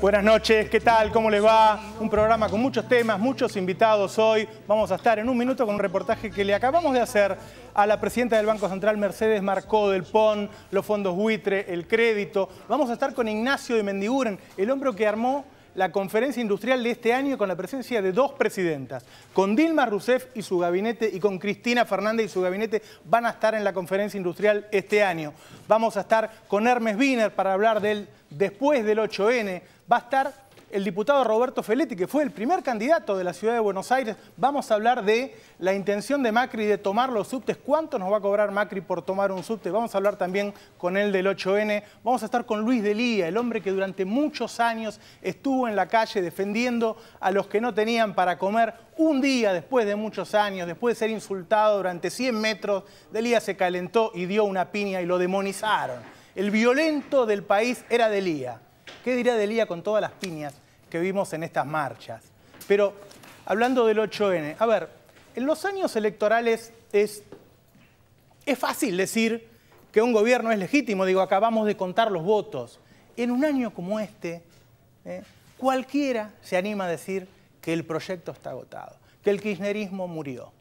Buenas noches, ¿qué tal? ¿Cómo les va? Un programa con muchos temas, muchos invitados hoy. Vamos a estar en un minuto con un reportaje que le acabamos de hacer a la presidenta del Banco Central, Mercedes Marcó del PON, los fondos buitre, el crédito. Vamos a estar con Ignacio de Mendiguren, el hombre que armó la conferencia industrial de este año con la presencia de dos presidentas. Con Dilma Rousseff y su gabinete y con Cristina Fernández y su gabinete van a estar en la conferencia industrial este año. Vamos a estar con Hermes Wiener para hablar del después del 8N. Va a estar el diputado Roberto Feletti, que fue el primer candidato de la ciudad de Buenos Aires. Vamos a hablar de la intención de Macri de tomar los subtes. ¿Cuánto nos va a cobrar Macri por tomar un subte? Vamos a hablar también con él del 8N. Vamos a estar con Luis Delía, el hombre que durante muchos años estuvo en la calle defendiendo a los que no tenían para comer. Un día después de muchos años, después de ser insultado durante 100 metros, Delía se calentó y dio una piña y lo demonizaron. El violento del país era Delía. ¿Qué dirá Delía con todas las piñas que vimos en estas marchas? Pero hablando del 8N, a ver, en los años electorales es, fácil decir que un gobierno es legítimo, digo, acabamos de contar los votos. En un año como este, ¿eh? cualquiera se anima a decir que el proyecto está agotado, que el kirchnerismo murió.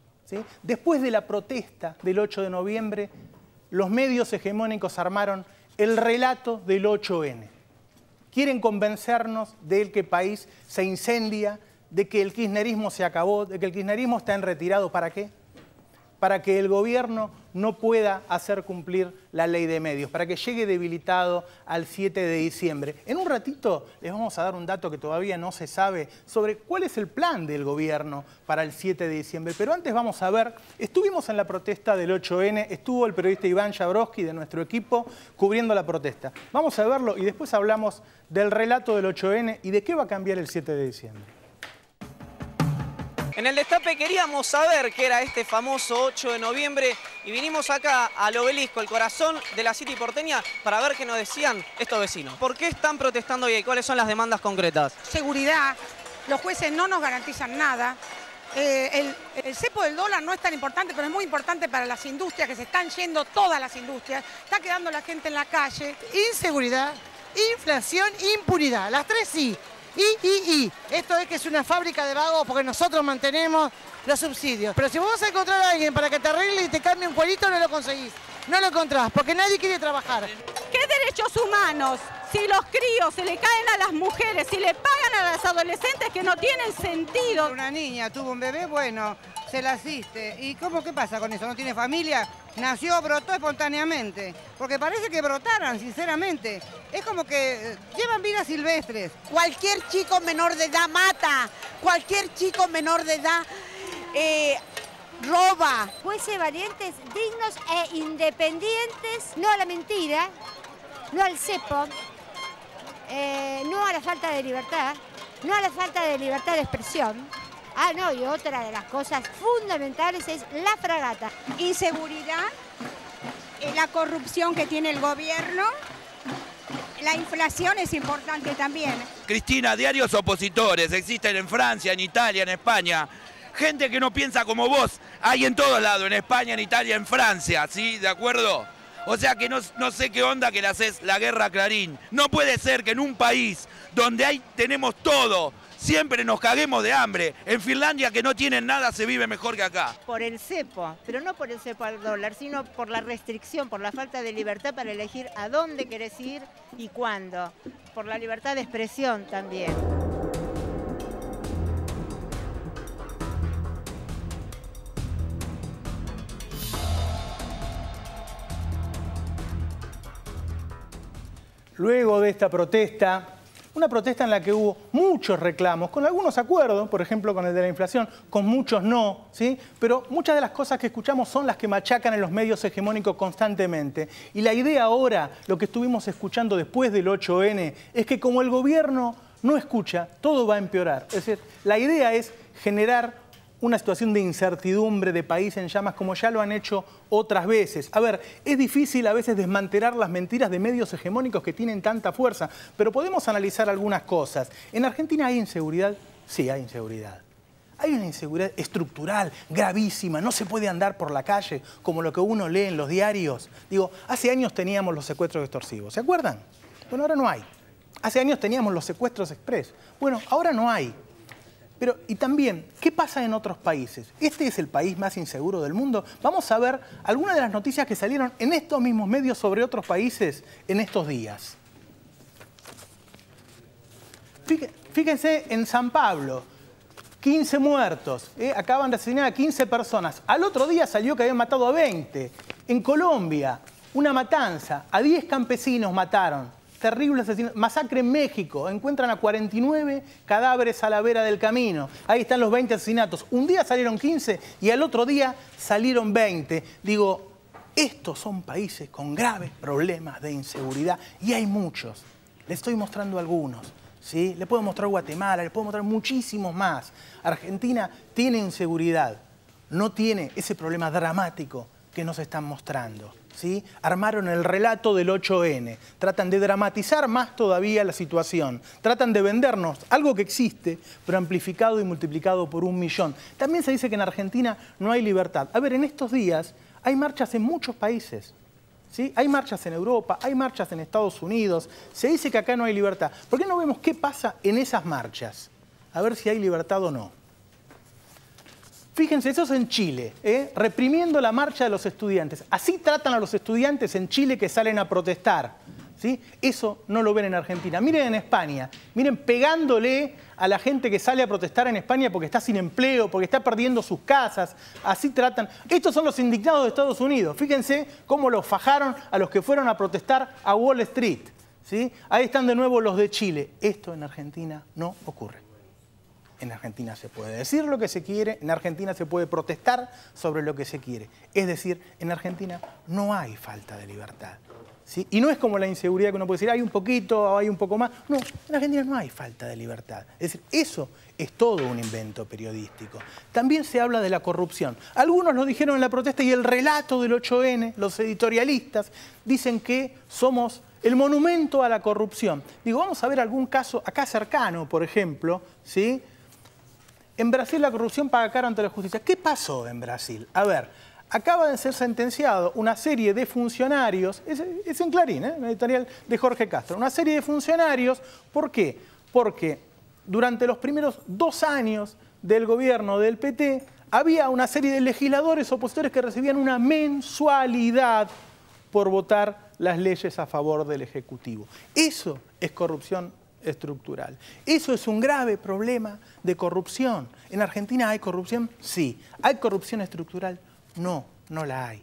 Después de la protesta del 8 de noviembre, los medios hegemónicos armaron el relato del 8N. Quieren convencernos de que el país se incendia, de que el kirchnerismo se acabó, de que el kirchnerismo está en retirado. ¿Para qué? Para que el gobierno no pueda hacer cumplir la ley de medios, para que llegue debilitado al 7 de diciembre. En un ratito les vamos a dar un dato que todavía no se sabe sobre cuál es el plan del gobierno para el 7 de diciembre. Pero antes vamos a ver, estuvimos en la protesta del 8N, estuvo el periodista Iván Jabrowski de nuestro equipo cubriendo la protesta. Vamos a verlo y después hablamos del relato del 8N y de qué va a cambiar el 7 de diciembre. En el destape queríamos saber qué era este famoso 8 de noviembre y vinimos acá al obelisco, el corazón de la City porteña, para ver qué nos decían estos vecinos. ¿Por qué están protestando hoy y cuáles son las demandas concretas? Seguridad, los jueces no nos garantizan nada. Eh, el, el, cepo del dólar no es tan importante, pero es muy importante para las industrias, que se están yendo todas las industrias. Está quedando la gente en la calle. Inseguridad, inflación, impunidad. Las tres sí. Y, y, y. Esto es que es una fábrica de vagos porque nosotros mantenemos los subsidios. Pero si vos vas a encontrar a alguien para que te arregle y te cambie un cuerito, no lo conseguís. No lo encontrás, porque nadie quiere trabajar. ¿Qué derechos humanos? Si los críos se le caen a las mujeres, si le pagan a las adolescentes que no tienen sentido. Una niña tuvo un bebé, bueno, se la asiste. ¿Y cómo qué pasa con eso? ¿No tiene familia? Nació, brotó espontáneamente. Porque parece que brotaran, sinceramente. Es como que eh, llevan vidas silvestres. Cualquier chico menor de edad mata. Cualquier chico menor de edad eh, roba. Jueces valientes, dignos e independientes. No a la mentira, no al cepo, eh, no a la falta de libertad, no a la falta de libertad de expresión. Ah, no, y otra de las cosas fundamentales es la fragata. Inseguridad, eh, la corrupción que tiene el gobierno, la inflación es importante también. Cristina, diarios opositores existen en Francia, en Italia, en España. Gente que no piensa como vos, hay en todos lados, en España, en Italia, en Francia, ¿sí? ¿De acuerdo? O sea que no, no, sé qué onda que le haces la guerra a Clarín. No puede ser que en un país donde hay, tenemos todo, siempre nos caguemos de hambre. En Finlandia, que no tienen nada, se vive mejor que acá. Por el cepo, pero no por el cepo al dólar, sino por la restricción, por la falta de libertad para elegir a dónde querés ir y cuándo. Por la libertad de expresión también. Luego de esta protesta, una protesta en la que hubo muchos reclamos, con algunos acuerdos, por ejemplo con el de la inflación, con muchos no, ¿sí? pero muchas de las cosas que escuchamos son las que machacan en los medios hegemónicos constantemente. Y la idea ahora, lo que estuvimos escuchando después del 8N, es que como el gobierno no escucha, todo va a empeorar. Es decir, la idea es generar una situación de incertidumbre de país en llamas como ya lo han hecho otras veces. A ver, es difícil a veces desmantelar las mentiras de medios hegemónicos que tienen tanta fuerza, pero podemos analizar algunas cosas. ¿En Argentina hay inseguridad? Sí, hay inseguridad. Hay una inseguridad estructural, gravísima, no se puede andar por la calle como lo que uno lee en los diarios. Digo, hace años teníamos los secuestros extorsivos, ¿se acuerdan? Bueno, ahora no hay. Hace años teníamos los secuestros express. Bueno, ahora no hay. Pero, y también, ¿qué pasa en otros países? ¿Este es el país más inseguro del mundo? Vamos a ver algunas de las noticias que salieron en estos mismos medios sobre otros países en estos días. Fíjense en San Pablo, 15 muertos, ¿eh? acaban de asesinar a 15 personas. Al otro día salió que habían matado a 20. En Colombia, una matanza, a 10 campesinos mataron. Terrible asesinato. Masacre en México, encuentran a 49 cadáveres a la vera del camino. Ahí están los 20 asesinatos. Un día salieron 15 y al otro día salieron 20. Digo, estos son países con graves problemas de inseguridad y hay muchos. Les estoy mostrando algunos. ¿sí? Le puedo mostrar Guatemala, le puedo mostrar muchísimos más. Argentina tiene inseguridad, no tiene ese problema dramático que nos están mostrando. ¿Sí? Armaron el relato del 8N, tratan de dramatizar más todavía la situación, tratan de vendernos algo que existe, pero amplificado y multiplicado por un millón. También se dice que en Argentina no hay libertad. A ver, en estos días hay marchas en muchos países, ¿Sí? Hay marchas en Europa, hay marchas en Estados Unidos, se dice que acá no hay libertad. ¿Por qué no vemos qué pasa en esas marchas? A ver si hay libertad o no. Fíjense, eso es en Chile, ¿eh? reprimiendo la marcha de los estudiantes. Así tratan a los estudiantes en Chile que salen a protestar. ¿sí? Eso no lo ven en Argentina. Miren en España, miren pegándole a la gente que sale a protestar en España porque está sin empleo, porque está perdiendo sus casas. Así tratan. Estos son los indignados de Estados Unidos. Fíjense cómo los fajaron a los que fueron a protestar a Wall Street. ¿sí? Ahí están de nuevo los de Chile. Esto en Argentina no ocurre. En Argentina se puede decir lo que se quiere, en Argentina se puede protestar sobre lo que se quiere. Es decir, en Argentina no hay falta de libertad. Y no es como la inseguridad que uno puede decir, hay un poquito, hay un poco más. No, en Argentina no hay falta de libertad. Es decir, eso es todo un invento periodístico. También se habla de la corrupción. Algunos lo dijeron en la protesta y el relato del 8N, los editorialistas, dicen que somos el monumento a la corrupción. Digo, vamos a ver algún caso acá cercano, por ejemplo, ¿sí? En Brasil la corrupción paga caro ante la justicia. ¿Qué pasó en Brasil? A ver, acaba de ser sentenciado una serie de funcionarios, es, en Clarín, ¿eh? editorial de Jorge Castro, una serie de funcionarios, ¿por qué? Porque durante los primeros dos años del gobierno del PT había una serie de legisladores opositores que recibían una mensualidad por votar las leyes a favor del Ejecutivo. Eso es corrupción estructural. Eso es un grave problema de corrupción. ¿En Argentina hay corrupción? Sí. ¿Hay corrupción estructural? No, no la hay.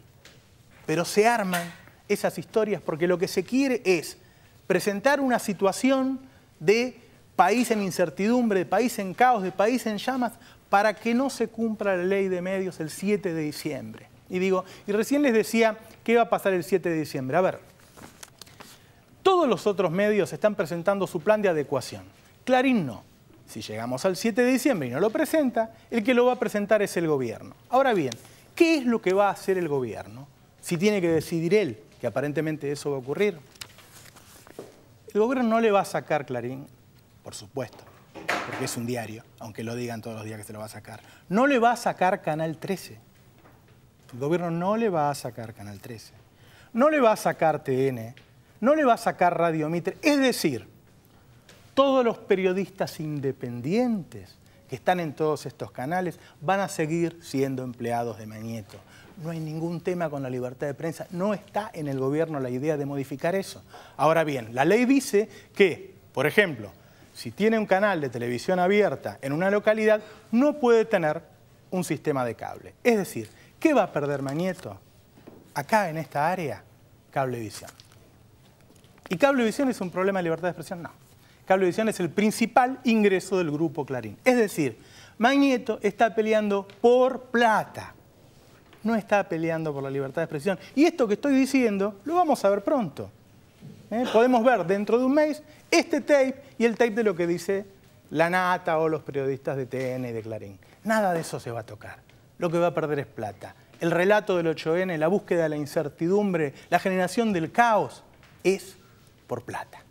Pero se arman esas historias porque lo que se quiere es presentar una situación de país en incertidumbre, de país en caos, de país en llamas, para que no se cumpla la ley de medios el 7 de diciembre. Y digo, y recién les decía qué va a pasar el 7 de diciembre. A ver, todos los otros medios están presentando su plan de adecuación. Clarín no. Si llegamos al 7 de diciembre y no lo presenta, el que lo va a presentar es el gobierno. Ahora bien, ¿Qué es lo que va a hacer el gobierno? Si tiene que decidir él, que aparentemente eso va a ocurrir. El gobierno no le va a sacar Clarín, por supuesto, porque es un diario, aunque lo digan todos los días que se lo va a sacar. No le va a sacar Canal 13. El gobierno no le va a sacar Canal 13. No le va a sacar TN. No le va a sacar Radio Mitre. Es decir, todos los periodistas independientes que están en todos estos canales van a seguir siendo empleados de Mañeto. No hay ningún tema con la libertad de prensa, no está en el gobierno la idea de modificar eso. Ahora bien, la ley dice que, por ejemplo, si tiene un canal de televisión abierta en una localidad, no puede tener un sistema de cable. Es decir, ¿qué va a perder Mañeto? Acá en esta área, cablevisión. ¿Y cablevisión es un problema de libertad de expresión? No. Cablevisión es el principal ingreso del grupo Clarín. Es decir, Magneto está peleando por plata, no está peleando por la libertad de expresión. Y esto que estoy diciendo lo vamos a ver pronto. ¿eh? Podemos ver dentro de un mes este tape y el tape de lo que dice la nata o los periodistas de TN y de Clarín. Nada de eso se va a tocar. Lo que va a perder es plata. El relato del 8N, la búsqueda de la incertidumbre, la generación del caos, es por plata.